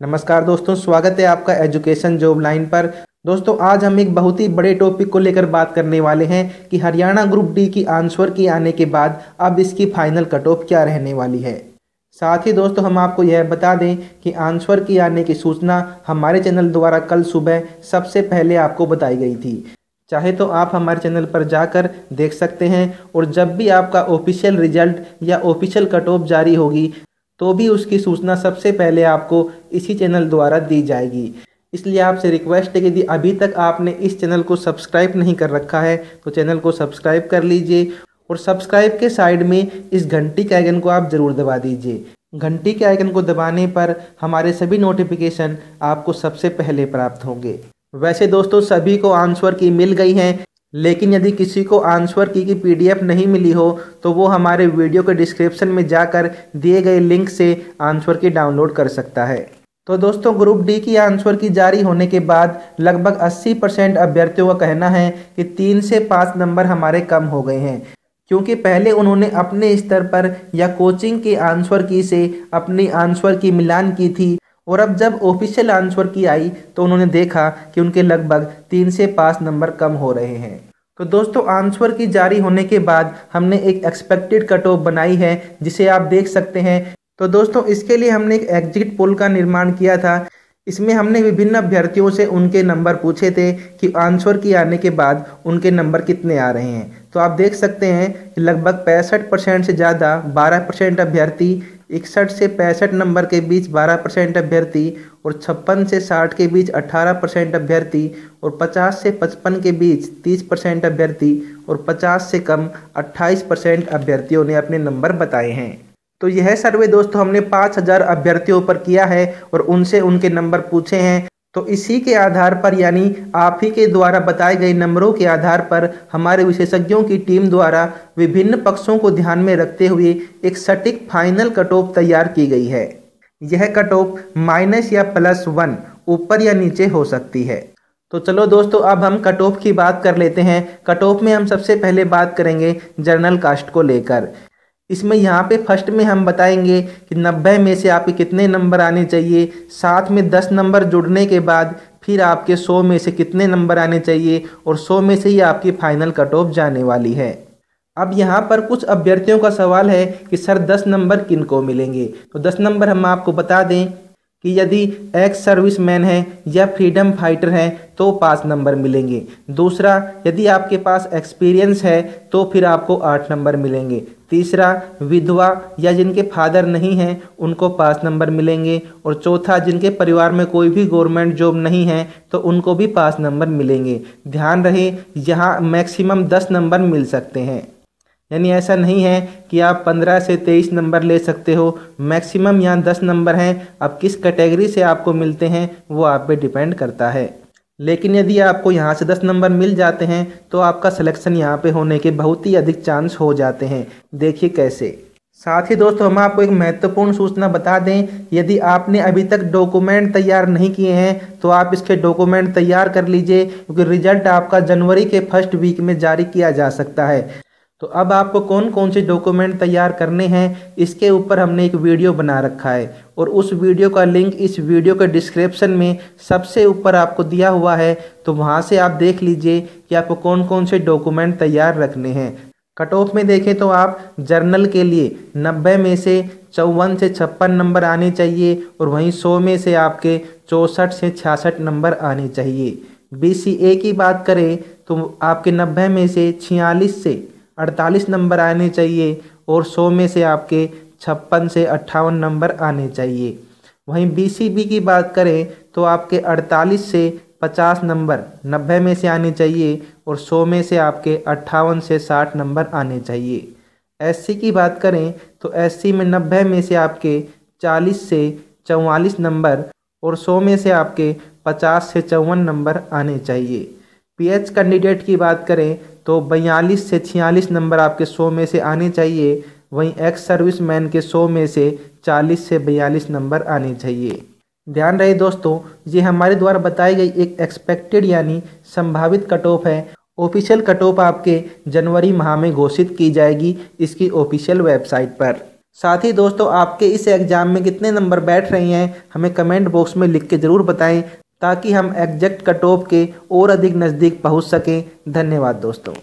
नमस्कार दोस्तों, स्वागत है आपका एजुकेशन जॉब लाइन पर। दोस्तों, आज हम एक बहुत ही बड़े टॉपिक को लेकर बात करने वाले हैं कि हरियाणा ग्रुप डी की आंसर की आने के बाद अब इसकी फाइनल कट ऑफ़ क्या रहने वाली है। साथ ही दोस्तों, हम आपको यह बता दें कि आंसर की आने की सूचना हमारे चैनल द्वारा कल सुबह सबसे पहले आपको बताई गई थी। चाहे तो आप हमारे चैनल पर जाकर देख सकते हैं और जब भी आपका ऑफिशियल रिज़ल्ट या ऑफिशियल कट ऑफ़ जारी होगी तो भी उसकी सूचना सबसे पहले आपको इसी चैनल द्वारा दी जाएगी। इसलिए आपसे रिक्वेस्ट है कि यदि अभी तक आपने इस चैनल को सब्सक्राइब नहीं कर रखा है तो चैनल को सब्सक्राइब कर लीजिए और सब्सक्राइब के साइड में इस घंटी के आइकन को आप ज़रूर दबा दीजिए। घंटी के आइकन को दबाने पर हमारे सभी नोटिफिकेशन आपको सबसे पहले प्राप्त होंगे। वैसे दोस्तों, सभी को आंसर की मिल गई हैं। लेकिन यदि किसी को आंसर की की पीडीएफ नहीं मिली हो तो वो हमारे वीडियो के डिस्क्रिप्शन में जाकर दिए गए लिंक से आंसर की डाउनलोड कर सकता है। तो दोस्तों, ग्रुप डी की आंसर की जारी होने के बाद लगभग 80 परसेंट अभ्यर्थियों का कहना है कि तीन से पाँच नंबर हमारे कम हो गए हैं, क्योंकि पहले उन्होंने अपने स्तर पर या कोचिंग के आंसर की से अपनी आंसर की मिलान की थी। और अब जब ऑफिशियल आंसर की आई तो उन्होंने देखा कि उनके लगभग तीन से पाँच नंबर कम हो रहे हैं। तो दोस्तों आंसर की जारी होने के बाद हमने एक एक्सपेक्टेड कट ऑफ़ बनाई है, जिसे आप देख सकते हैं। तो दोस्तों, इसके लिए हमने एक एग्जिट पोल का निर्माण किया था। इसमें हमने विभिन्न अभ्यर्थियों से उनके नंबर पूछे थे कि आंसर की आने के बाद उनके नंबर कितने आ रहे हैं। तो आप देख सकते हैं कि लगभग पैंसठ परसेंट से ज़्यादा बारह परसेंट अभ्यर्थी इकसठ से पैंसठ नंबर के बीच 12 परसेंट अभ्यर्थी और छप्पन से 60 के बीच 18 परसेंट अभ्यर्थी और 50 से 55 के बीच 30 परसेंट अभ्यर्थी और 50 से कम 28 परसेंट अभ्यर्थियों ने अपने नंबर बताए हैं। तो यह सर्वे दोस्तों हमने 5000 अभ्यर्थियों पर किया है और उनसे उनके नंबर पूछे हैं। तो इसी के आधार पर, यानी आप ही के द्वारा बताए गए नंबरों के आधार पर, हमारे विशेषज्ञों की टीम द्वारा विभिन्न पक्षों को ध्यान में रखते हुए एक सटीक फाइनल कट ऑफ़ तैयार की गई है। यह कट ऑफ़ माइनस या प्लस वन ऊपर या नीचे हो सकती है। तो चलो दोस्तों, अब हम कट ऑफ़ की बात कर लेते हैं। कट ऑफ़ में हम सबसे पहले बात करेंगे जर्नल कास्ट को लेकर। इसमें यहाँ पे फ़र्स्ट में हम बताएँगे कि नब्बे में से आपके कितने नंबर आने चाहिए, साथ में दस नंबर जुड़ने के बाद फिर आपके सौ में से कितने नंबर आने चाहिए और सौ में से ही आपकी फाइनल कट ऑफ़ जाने वाली है। अब यहाँ पर कुछ अभ्यर्थियों का सवाल है कि सर दस नंबर किन को मिलेंगे? तो दस नंबर हम आपको बता दें कि यदि एक्स सर्विसमैन है या फ्रीडम फाइटर है तो पाँच नंबर मिलेंगे। दूसरा, यदि आपके पास एक्सपीरियंस है तो फिर आपको आठ नंबर मिलेंगे। तीसरा, विधवा या जिनके फादर नहीं हैं, उनको पाँच नंबर मिलेंगे। और चौथा, जिनके परिवार में कोई भी गवर्नमेंट जॉब नहीं है तो उनको भी पाँच नंबर मिलेंगे। ध्यान रहे, यहाँ मैक्सिमम दस नंबर मिल सकते हैं। यानी ऐसा नहीं है कि आप पंद्रह से तेईस नंबर ले सकते हो। मैक्सिमम यहाँ दस नंबर हैं। अब किस कैटेगरी से आपको मिलते हैं, वो आप पे डिपेंड करता है। लेकिन यदि आपको यहाँ से दस नंबर मिल जाते हैं तो आपका सिलेक्शन यहाँ पे होने के बहुत ही अधिक चांस हो जाते हैं। देखिए कैसे। साथ ही दोस्तों, हम आपको एक महत्वपूर्ण सूचना बता दें। यदि आपने अभी तक डॉक्यूमेंट तैयार नहीं किए हैं तो आप इसके डॉक्यूमेंट तैयार कर लीजिए, क्योंकि रिज़ल्ट आपका जनवरी के फ़र्स्ट वीक में जारी किया जा सकता है। तो अब आपको कौन कौन से डॉक्यूमेंट तैयार करने हैं, इसके ऊपर हमने एक वीडियो बना रखा है। और उस वीडियो का लिंक इस वीडियो के डिस्क्रिप्शन में सबसे ऊपर आपको दिया हुआ है तो वहाँ से आप देख लीजिए कि आपको कौन कौन से डॉक्यूमेंट तैयार रखने हैं। कट ऑफ़ में देखें तो आप जर्नल के लिए नब्बे में से चौवन से छप्पन नंबर आने चाहिए और वहीं सौ में से आपके चौंसठ से छियासठ नंबर आने चाहिए। BCA की बात करें तो आपके नब्बे में से छियालीस से अड़तालीस नंबर आने चाहिए और सौ में से आपके छप्पन से अट्ठावन नंबर आने चाहिए। वहीं बी की बात करें तो आपके अड़तालीस से पचास नंबर नब्बे में से आने चाहिए और सौ में से आपके अट्ठावन से साठ नंबर आने चाहिए। एस की बात करें तो एस में नब्बे में से आपके चालीस से चौवालीस नंबर और सौ में से आपके पचास से चौवन नंबर आने चाहिए। पीएच कैंडिडेट की बात करें तो बयालीस से छियालीस नंबर आपके सौ में से आने चाहिए। वहीं एक्स सर्विस मैन के सौ में से चालीस से बयालीस नंबर आने चाहिए। ध्यान रहे दोस्तों, ये हमारे द्वारा बताई गई एक एक्सपेक्टेड यानी संभावित कट ऑफ़ है। ऑफिशियल कट ऑफ़ आपके जनवरी माह में घोषित की जाएगी इसकी ऑफिशियल वेबसाइट पर। साथ ही दोस्तों, आपके इस एग्ज़ाम में कितने नंबर बैठ रहे हैं, हमें कमेंट बॉक्स में लिख के ज़रूर बताएँ। ताकि हम एग्जैक्ट कट ऑफ़ के और अधिक नज़दीक पहुँच सकें। धन्यवाद दोस्तों।